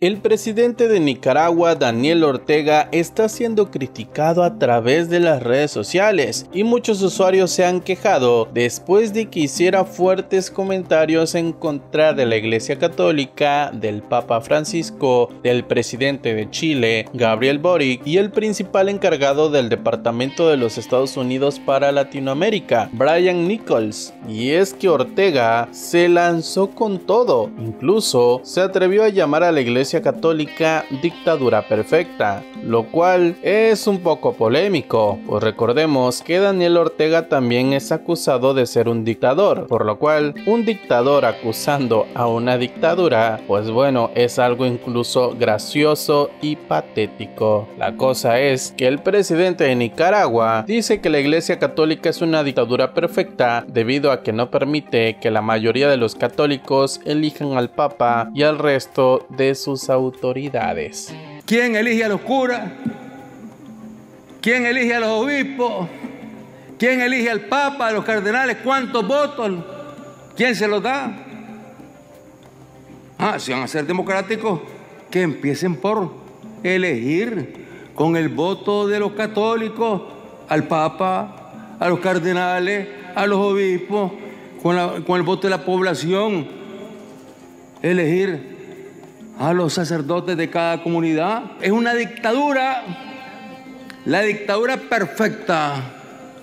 El presidente de Nicaragua, Daniel Ortega, está siendo criticado a través de las redes sociales y muchos usuarios se han quejado después de que hiciera fuertes comentarios en contra de la Iglesia Católica, del Papa Francisco, del presidente de Chile, Gabriel Boric, y el principal encargado del Departamento de los Estados Unidos para Latinoamérica, Brian Nichols. Y es que Ortega se lanzó con todo, incluso se atrevió a llamar a la Iglesia Católica dictadura perfecta, lo cual es un poco polémico, pues recordemos que Daniel Ortega también es acusado de ser un dictador, por lo cual un dictador acusando a una dictadura, pues bueno, es algo incluso gracioso y patético. La cosa es que el presidente de Nicaragua dice que la Iglesia Católica es una dictadura perfecta debido a que no permite que la mayoría de los católicos elijan al Papa y al resto de sus autoridades. ¿Quién elige a los curas? ¿Quién elige a los obispos? ¿Quién elige al Papa, a los cardenales? ¿Cuántos votos? ¿Quién se los da? Ah, si van a ser democráticos, que empiecen por elegir con el voto de los católicos al Papa, a los cardenales, a los obispos, con, con el voto de la población, elegir a los sacerdotes de cada comunidad. Es una dictadura, la dictadura perfecta,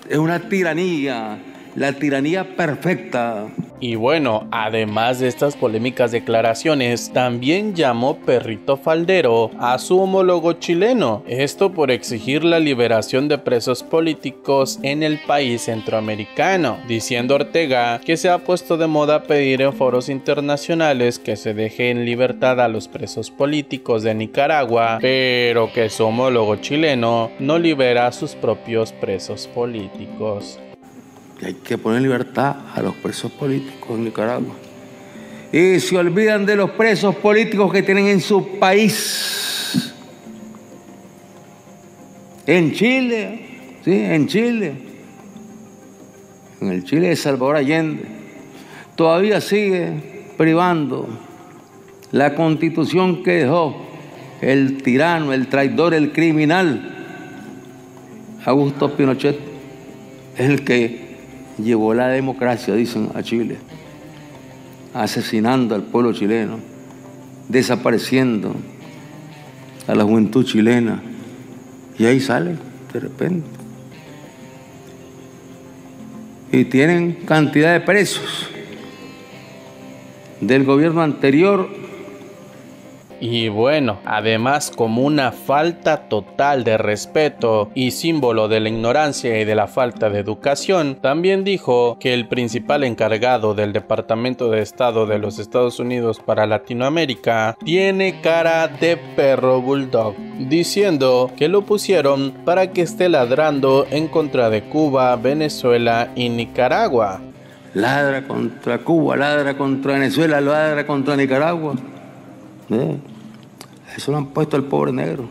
es una tiranía, la tiranía perfecta. Y bueno, además de estas polémicas declaraciones, también llamó perrito faldero a su homólogo chileno, esto por exigir la liberación de presos políticos en el país centroamericano, diciendo Ortega que se ha puesto de moda pedir en foros internacionales que se deje en libertad a los presos políticos de Nicaragua, pero que su homólogo chileno no libera a sus propios presos políticos que hay que poner libertad a los presos políticos en Nicaragua. Y se olvidan de los presos políticos que tienen en su país. En Chile, sí, en Chile. En el Chile de Salvador Allende. Todavía sigue privando la constitución que dejó el tirano, el traidor, el criminal. Augusto Pinochet es el que llevó la democracia, dicen, a Chile, asesinando al pueblo chileno, desapareciendo a la juventud chilena. Y ahí sale, de repente. Y tienen cantidad de presos del gobierno anterior y bueno, además como una falta total de respeto y símbolo de la ignorancia y de la falta de educación, también dijo que el principal encargado del Departamento de Estado de los Estados Unidos para Latinoamérica tiene cara de perro bulldog, diciendo que lo pusieron para que esté ladrando en contra de Cuba, Venezuela y Nicaragua. Ladra contra Cuba, ladra contra Venezuela, ladra contra Nicaragua. ¿Eh? Eso lo han puesto al pobre negro.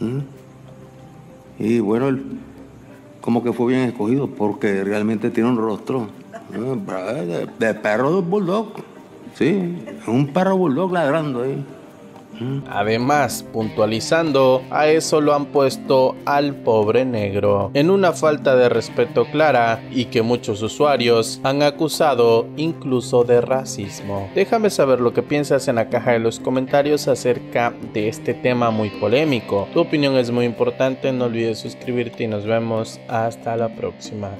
¿Mm? Y bueno, como que fue bien escogido porque realmente tiene un rostro ¿eh? de, perro de bulldog. Sí, un perro bulldog ladrando ahí. Además, puntualizando, a eso lo han puesto al pobre negro, en una falta de respeto clara y que muchos usuarios han acusado incluso de racismo. Déjame saber lo que piensas en la caja de los comentarios acerca de este tema muy polémico. Tu opinión es muy importante, no olvides suscribirte y nos vemos hasta la próxima.